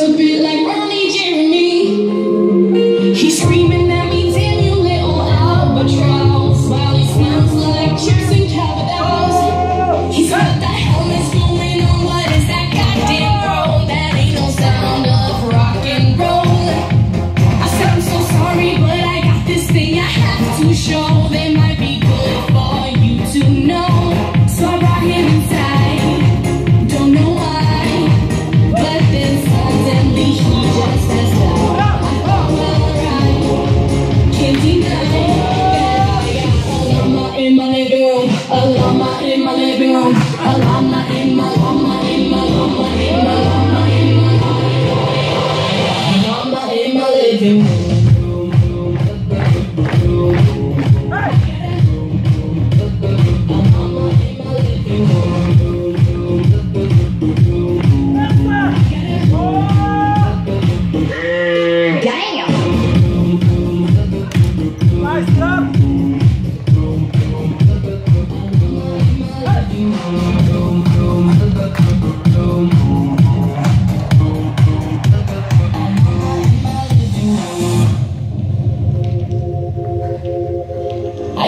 to bit like Ronnie Jeremy. He's in my living room, a llama in my living room, a llama in my llama in my llama in my llama in my llama in my living room.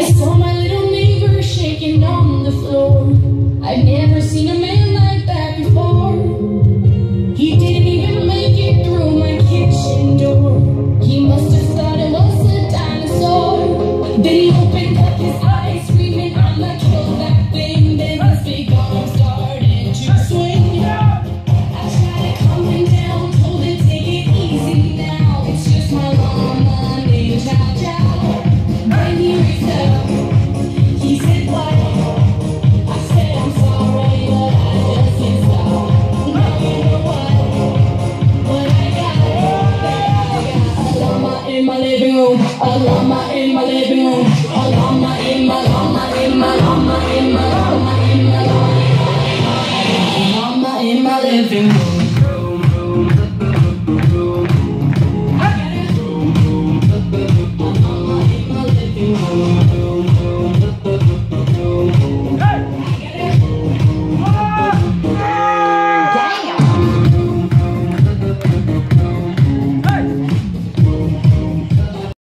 I saw my little neighbor shaking on the floor. I've never seen a man like that before. He didn't even make it through my kitchen door. He must have thought it was a dinosaur. Then he opened up his eyes, screaming, I'm a a llama in my living.